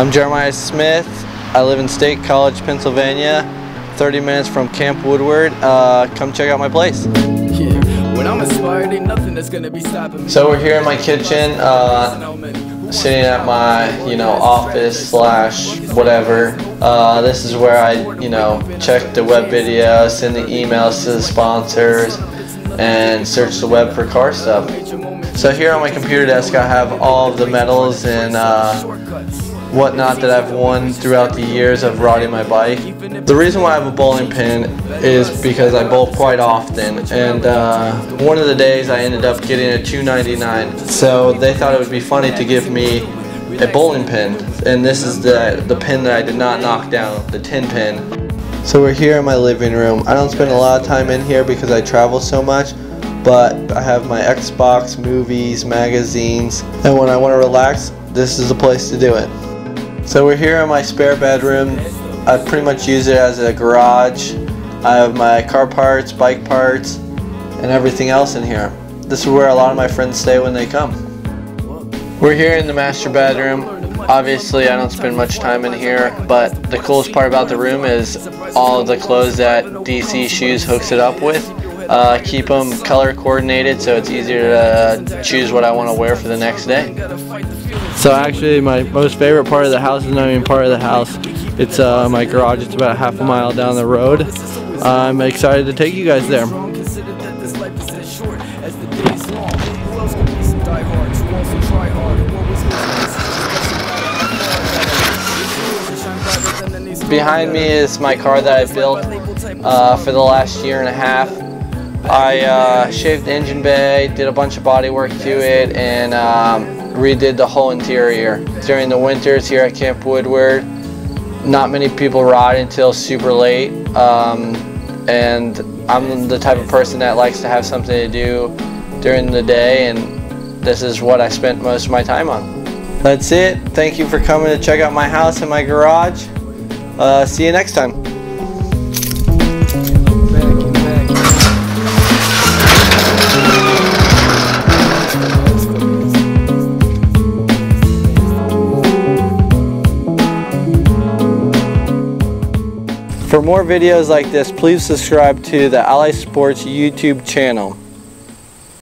I'm Jeremiah Smith. I live in State College, Pennsylvania, 30 minutes from Camp Woodward. Uh, come check out my place. When I'm inspired, ain't nothing that's gonna be stopping me. So we're here in my kitchen, uh, sitting at my, you know, office slash whatever. Uh, this is where I, you know, check the web videos, send the emails to the sponsors, and search the web for car stuff. So here on my computer desk, I have all of the medals and uh, whatnot that I've won throughout the years of riding my bike. The reason why I have a bowling pin is because I bowl quite often and uh, one of the days I ended up getting a 299 so they thought it would be funny to give me a bowling pin and this is the, the pin that I did not knock down, the tin pin. So we're here in my living room. I don't spend a lot of time in here because I travel so much but I have my Xbox, movies, magazines and when I want to relax this is the place to do it. So we're here in my spare bedroom. I pretty much use it as a garage. I have my car parts, bike parts, and everything else in here. This is where a lot of my friends stay when they come. We're here in the master bedroom. Obviously, I don't spend much time in here, but the coolest part about the room is all of the clothes that DC Shoes hooks it up with. Uh, keep them color coordinated so it's easier to choose what I want to wear for the next day. So actually my most favorite part of the house is not even part of the house. It's uh, my garage. It's about half a mile down the road. I'm excited to take you guys there. Behind me is my car that I built uh, for the last year and a half. I uh, shaved the engine bay, did a bunch of body work to it, and um, redid the whole interior. During the winters here at Camp Woodward, not many people ride until super late, um, and I'm the type of person that likes to have something to do during the day, and this is what I spent most of my time on. That's it. Thank you for coming to check out my house and my garage. Uh, see you next time. For more videos like this, please subscribe to the Alli Sports YouTube channel.